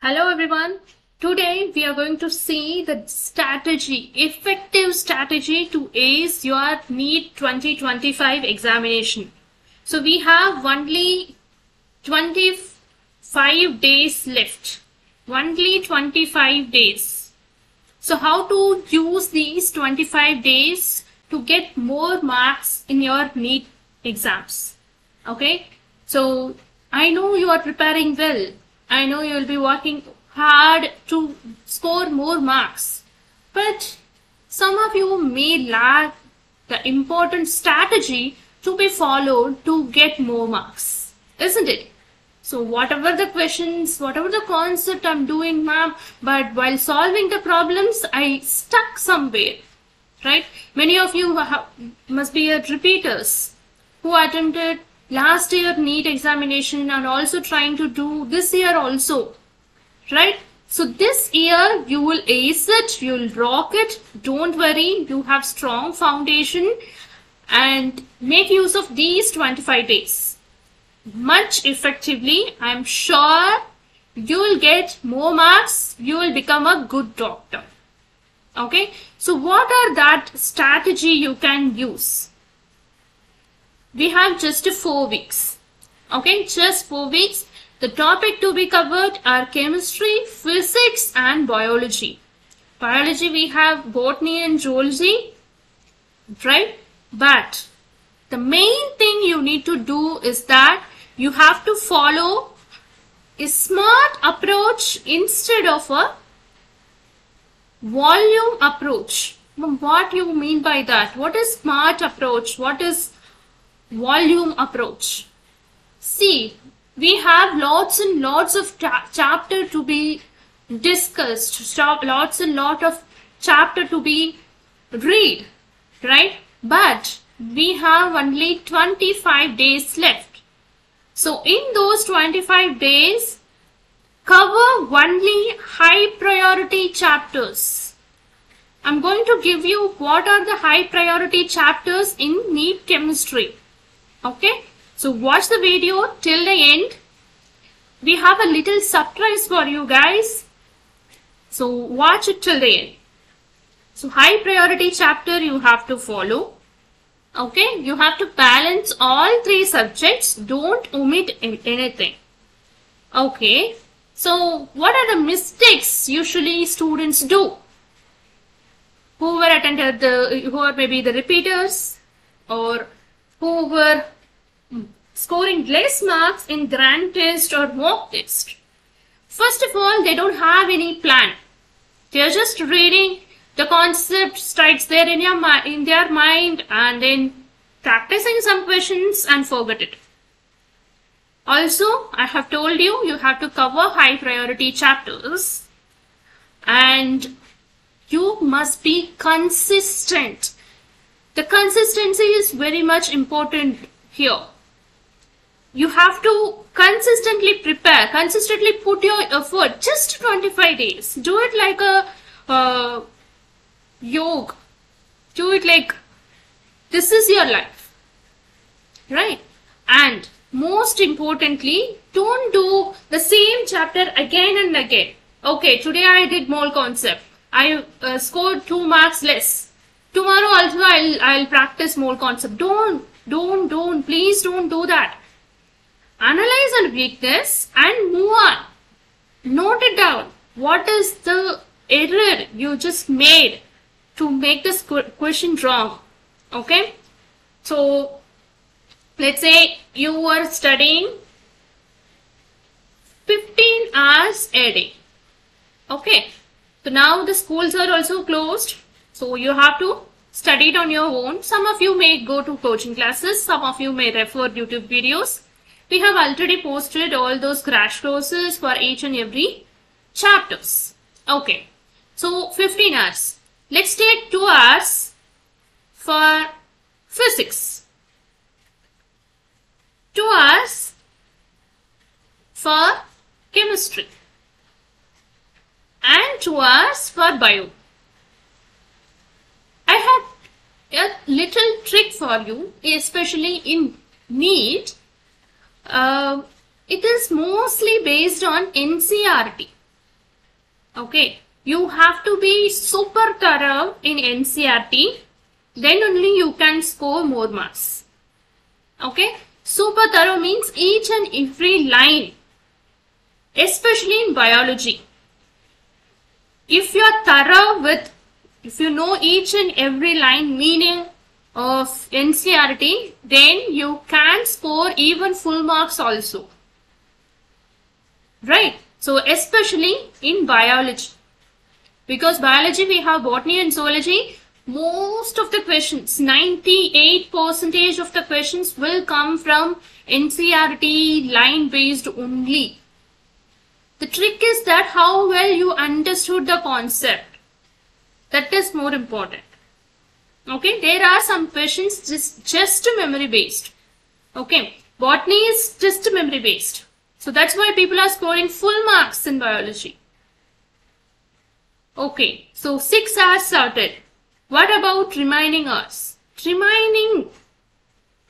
Hello everyone. Today we are going to see the strategy, effective strategy to ace your NEET 2025 examination. So we have only 25 days left. Only 25 days. So how to use these 25 days to get more marks in your NEET exams. Okay. So I know you are preparing well. I know you will be working hard to score more marks. But some of you may lack the important strategy to be followed to get more marks. Isn't it? So whatever the questions, whatever the concept I'm doing ma'am, but while solving the problems, I stuck somewhere. Right? Many of you have, must be repeaters who attempted last year NEET examination and also trying to do this year also. Right? So this year you will ace it, you will rock it. Don't worry, you have strong foundation and make use of these 25 days. Much effectively, I'm sure you will get more marks, you will become a good doctor. Okay, so what are that strategy you can use? We have just four weeks. Okay, just four weeks. The topic to be covered are chemistry, physics and biology. Biology we have botany and zoology, right? But the main thing you need to do is that you have to follow a smart approach instead of a volume approach. What you mean by that? What is smart approach? What is volume approach. See, we have lots and lots of chapter to be discussed, lots and lot of chapter to be read, right? But we have only 25 days left. So in those 25 days, cover only high priority chapters. I'm going to give you what are the high priority chapters in NEET chemistry. Okay. So watch the video till the end. We have a little surprise for you guys. So watch it till the end. So high priority chapter you have to follow. Okay. You have to balance all three subjects. Don't omit anything. Okay. So what are the mistakes usually students do? Who were attended the, who are maybe the repeaters or who were hmm. scoring less marks in grand test or mock test. First of all, they don't have any plan. They're just reading the concept strikes there in, your, in their mind and then practicing some questions and forget it. Also, I have told you, you have to cover high priority chapters and you must be consistent. The consistency is very much important here. You have to consistently prepare, consistently put your effort, just 25 days. Do it like a uh, yoga. Do it like this is your life. Right? And most importantly, don't do the same chapter again and again. Okay, today I did mole concept. I uh, scored two marks less. Tomorrow also I'll, I'll practice mole concept. Don't don't, don't, please don't do that. Analyze a weakness and move on. Note it down. What is the error you just made to make this question wrong? Okay. So, let's say you were studying 15 hours a day. Okay. So now the schools are also closed. So you have to study it on your own. Some of you may go to coaching classes. Some of you may refer YouTube videos. We have already posted all those crash courses for each and every chapters. Okay. So 15 hours. Let's take 2 hours for physics. 2 hours for chemistry. And 2 hours for bio. I have a little trick for you, especially in NEET. Uh, it is mostly based on NCERT. Okay. You have to be super thorough in NCERT. Then only you can score more marks. Okay. Super thorough means each and every line. Especially in biology. If you are thorough with, if you know each and every line meaning of NCERT, then you can score even full marks also. Right? So, especially in biology. Because biology we have botany and zoology, most of the questions, 98% of the questions will come from NCERT line based only. The trick is that how well you understood the concept. That is more important. Okay, there are some questions just, just memory based. Okay, botany is just memory based. So that's why people are scoring full marks in biology. Okay, so 6 hours started. What about remaining hours? Remaining,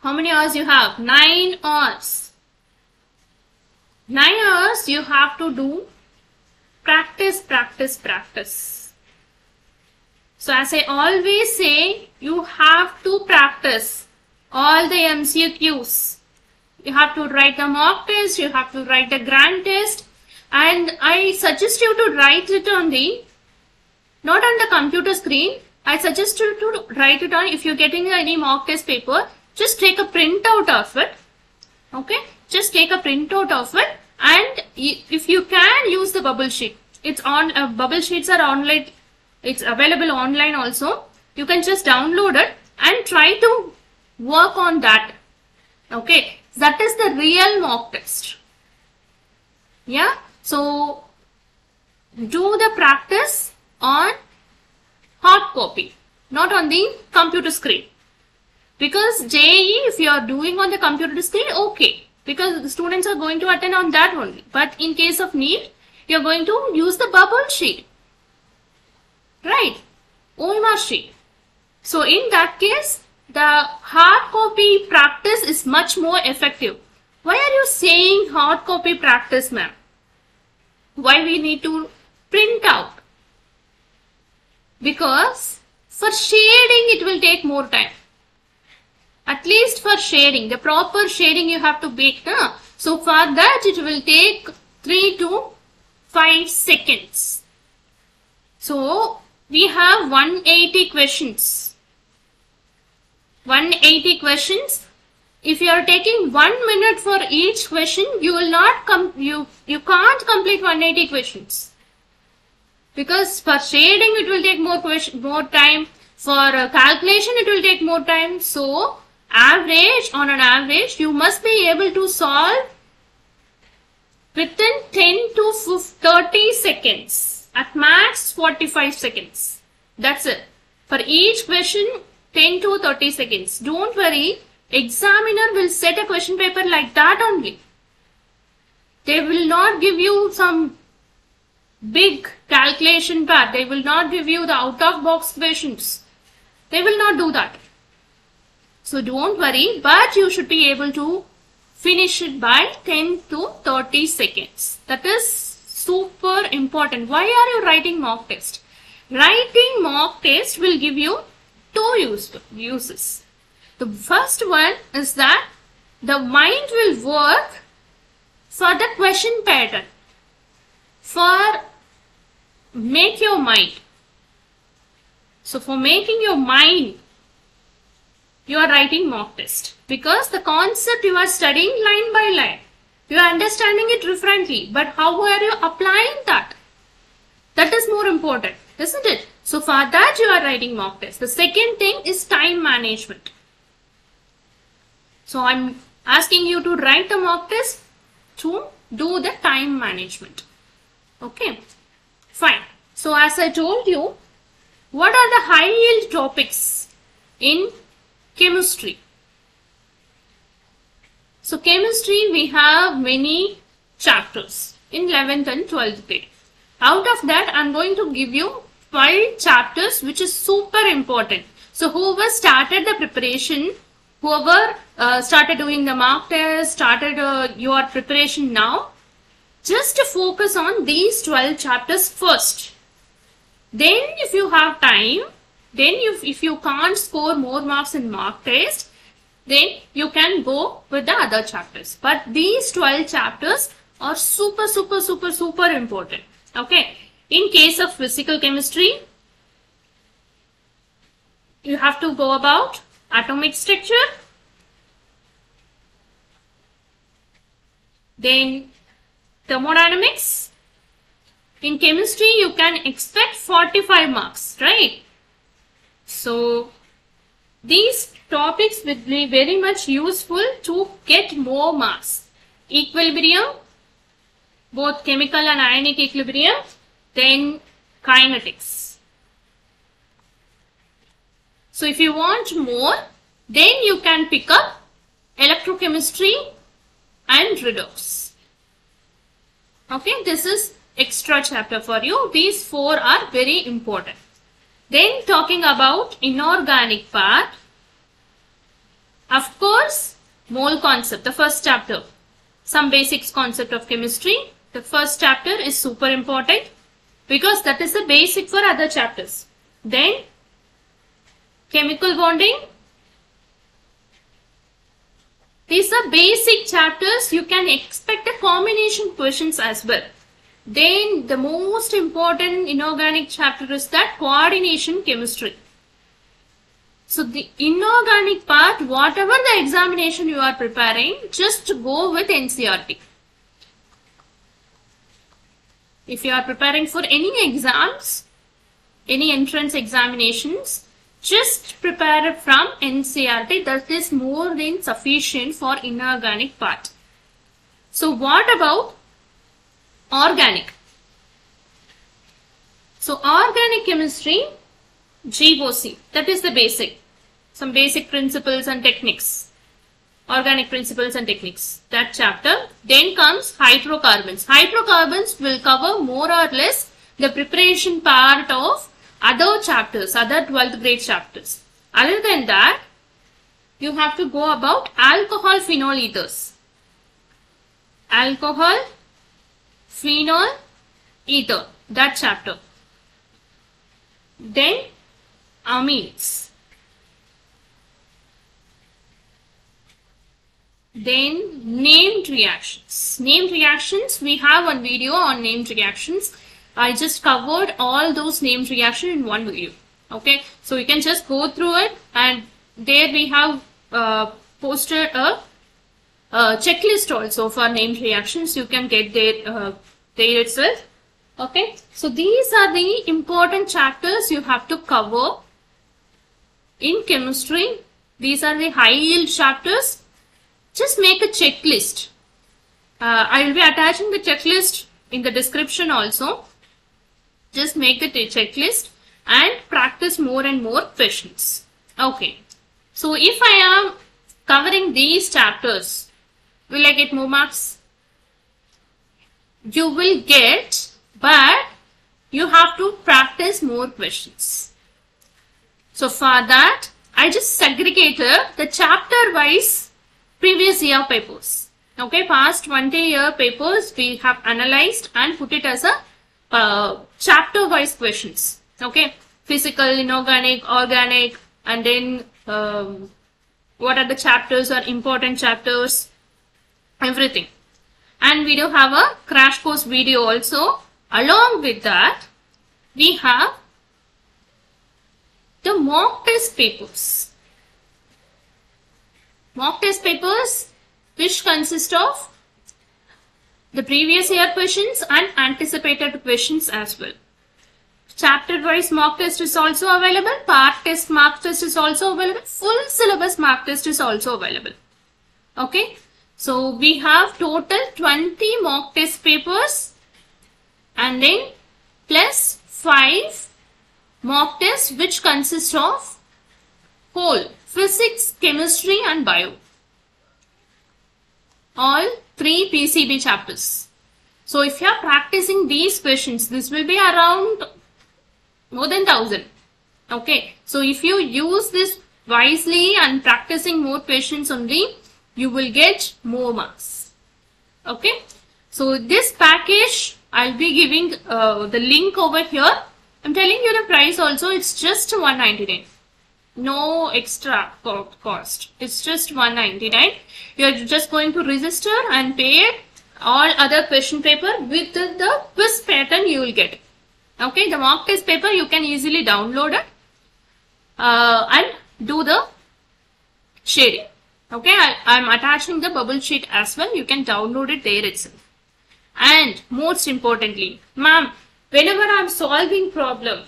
how many hours you have? 9 hours. 9 hours you have to do practice, practice, practice. So as I always say, you have to practice all the MCQs you have to write the mock test, you have to write the grand test. And I suggest you to write it on the, not on the computer screen, I suggest you to write it on, if you're getting any mock test paper, just take a printout of it, okay, just take a printout of it. And if you can use the bubble sheet, it's on, uh, bubble sheets are online, it's available online also, you can just download it and try to work on that, okay, that is the real mock test. Yeah. So, do the practice on hard copy, not on the computer screen. Because JEE, if you are doing on the computer screen, okay. Because students are going to attend on that only. But in case of NEET, you are going to use the bubble sheet. Right. Sheet. So in that case, the hard copy practice is much more effective. Why are you saying hard copy practice, ma'am? Why we need to print out? Because for shading it will take more time. At least for shading, the proper shading you have to make. Huh? So for that it will take 3 to 5 seconds. So we have 180 questions 180 questions. If you are taking one minute for each question, you will not come, you, you can't complete 180 questions. Because for shading it will take more question, more time. For uh, calculation it will take more time. So, average, on an average, you must be able to solve within 10 to 30 seconds. At max 45 seconds. That's it. For each question, 10 to 30 seconds. Don't worry, examiner will set a question paper like that only. They will not give you some big calculation part. They will not give you the out of box questions. They will not do that. So don't worry, but you should be able to finish it by 10 to 30 seconds. That is super important. Why are you writing mock test? Writing mock test will give you two use, uses. The first one is that the mind will work for the question pattern. For make your mind. So for making your mind, you are writing mock test. Because the concept you are studying line by line. You are understanding it differently. But how are you applying that? That is more important, isn't it? So for that you are writing mock test. The second thing is time management. So I'm asking you to write the mock test to do the time management. Okay, fine. So as I told you, what are the high yield topics in chemistry? So chemistry we have many chapters in 11th and 12th grade. Out of that I am going to give you five chapters which is super important. So whoever started the preparation, whoever uh, started doing the mock test, started uh, your preparation now, just focus on these 12 chapters first. Then if you have time, then you, if you can't score more marks in mock test, then you can go with the other chapters. But these 12 chapters are super, super, super, super important. Okay. In case of physical chemistry, you have to go about atomic structure, then thermodynamics. In chemistry, you can expect 45 marks, right? So, these topics will be very much useful to get more marks. Equilibrium, both chemical and ionic equilibrium, then kinetics. So if you want more, then you can pick up electrochemistry and redox. Okay, this is extra chapter for you. These four are very important. Then talking about inorganic part, of course, mole concept, the first chapter. Some basics concept of chemistry. The first chapter is super important because that is the basic for other chapters. Then chemical bonding. These are basic chapters. You can expect a combination questions as well. Then the most important inorganic chapter is that coordination chemistry. So the inorganic part, whatever the examination you are preparing, just go with NCERT. If you are preparing for any exams, any entrance examinations, just prepare from NCERT. That is more than sufficient for inorganic part. So what about organic? So organic chemistry, GOC, that is the basic. Some basic principles and techniques. Organic principles and techniques. That chapter. Then comes hydrocarbons. Hydrocarbons will cover more or less the preparation part of other chapters, other 12th grade chapters. Other than that, you have to go about alcohol phenol ethers. Alcohol, phenol, ether. That chapter. Then amines. Then named reactions. Named reactions, we have one video on named reactions. I just covered all those named reaction in one video. Okay, so you can just go through it and there we have uh, posted a, a, checklist also for named reactions. You can get there, uh, there itself. Okay, so these are the important chapters you have to cover in chemistry. These are the high yield chapters. Just make a checklist. Uh, I will be attaching the checklist in the description also. Just make the checklist and practice more and more questions. Okay. So if I am covering these chapters, will I get more marks? You will get, but you have to practice more questions. So for that, I just segregated the chapter wise previous year papers. Okay, past 20 year papers we have analyzed and put it as a uh, chapter wise questions. Okay, physical, inorganic, organic, and then um, what are the chapters or important chapters, everything. And we do have a crash course video also. Along with that, we have the mock test papers. Mock test papers which consist of the previous year questions and anticipated questions as well. Chapter wise mock test is also available. Part test mock test is also available. Full syllabus mock test is also available. Okay. So we have total 20 mock test papers and then plus 5 mock tests which consist of whole physics, chemistry and bio. All three PCB chapters. So if you are practicing these questions, this will be around more than 1000. Okay. So if you use this wisely and practicing more questions only, you will get more marks. Okay. So this package, I'll be giving uh, the link over here. I'm telling you the price also, it's just 199 no extra cost. It's just 199. You're just going to register and pay all other question paper with the, the quiz pattern you will get. Okay, the mock test paper you can easily download it uh, and do the shading. Okay, I, I'm attaching the bubble sheet as well. You can download it there itself. And most importantly, ma'am, whenever I'm solving problem,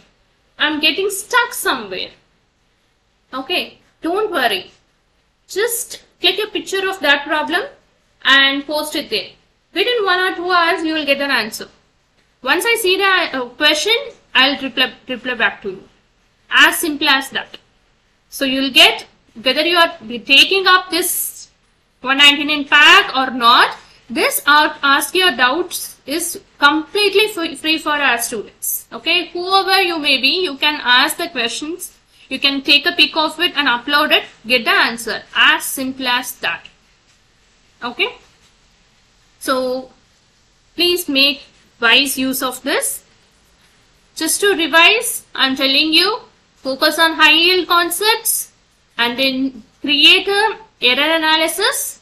I'm getting stuck somewhere Okay, don't worry. Just take a picture of that problem and post it there. Within one or two hours, you will get an answer. Once I see the uh, question, I'll reply, reply back to you. As simple as that. So you'll get whether you are taking up this 199 pack or not. This ask your doubts is completely free for our students. Okay, whoever you may be, you can ask the questions you can take a pic of it and upload it, get the answer. As simple as that. Okay. So, please make wise use of this. Just to revise, I'm telling you, focus on high yield concepts and then create a error analysis.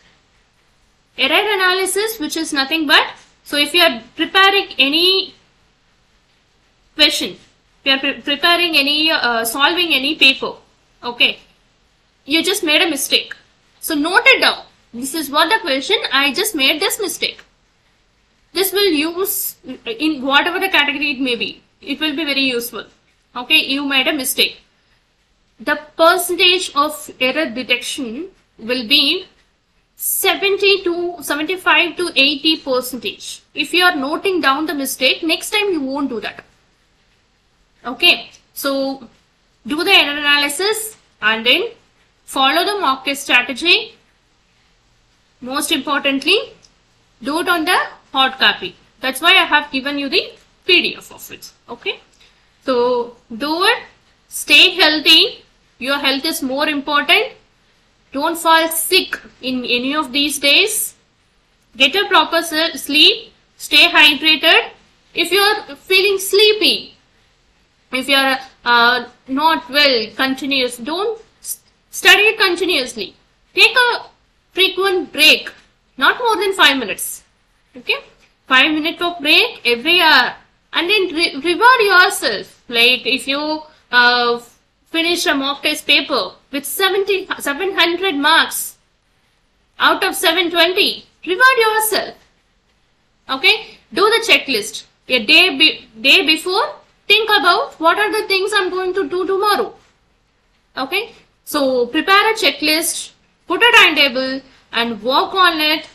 Error analysis, which is nothing but, so if you are preparing any question you are pre preparing any, uh, solving any paper, okay, you just made a mistake. So note it down. This is what the question, I just made this mistake. This will use in whatever the category it may be. It will be very useful. Okay, you made a mistake. The percentage of error detection will be 70 to 75 to 80 percentage. If you are noting down the mistake, next time you won't do that. Okay, so do the error analysis and then follow the mock test strategy. Most importantly, do it on the hard copy. That's why I have given you the PDF of it. Okay, so do it. Stay healthy. Your health is more important. Don't fall sick in any of these days. Get a proper sleep. Stay hydrated. If you are feeling sleepy, if you are uh, not well continuous don't study continuously take a frequent break not more than 5 minutes okay 5 minutes of break every hour and then re reward yourself like if you uh, finish a mock test paper with 70 700 marks out of 720 reward yourself okay do the checklist a day be day before think about what are the things I'm going to do tomorrow. Okay. So prepare a checklist, put a timetable and work on it.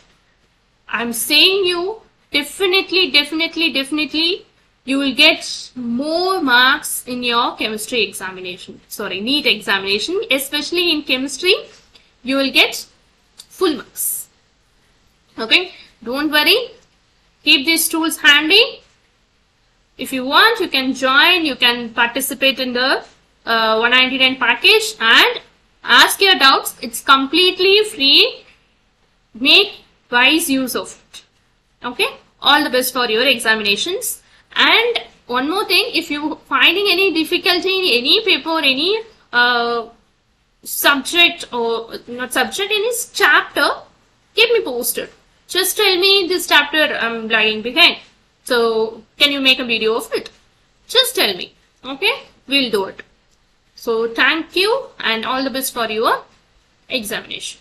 I'm saying you definitely, definitely, definitely you will get more marks in your chemistry examination. Sorry, NEET examination, especially in chemistry, you will get full marks. Okay. Don't worry. Keep these tools handy if you want, you can join, you can participate in the uh, 199 package and ask your doubts. It's completely free. Make wise use of it. Okay. All the best for your examinations. And one more thing, if you finding any difficulty in any paper, or any uh, subject or not subject, any chapter, keep me posted. Just tell me this chapter I'm lagging behind. So can you make a video of it? Just tell me. Okay, we'll do it. So thank you and all the best for your examination.